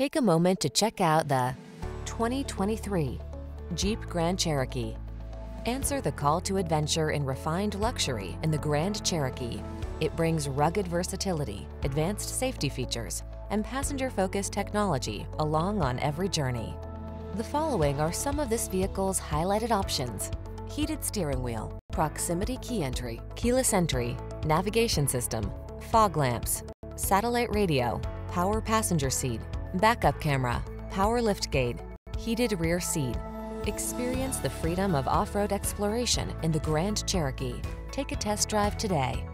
Take a moment to check out the 2023 Jeep Grand Cherokee. Answer the call to adventure in refined luxury in the Grand Cherokee. It brings rugged versatility, advanced safety features, and passenger-focused technology along on every journey. The following are some of this vehicle's highlighted options. Heated steering wheel, proximity key entry, keyless entry, navigation system, fog lamps, satellite radio, power passenger seat, backup camera, power liftgate, heated rear seat. Experience the freedom of off-road exploration in the Grand Cherokee. Take a test drive today.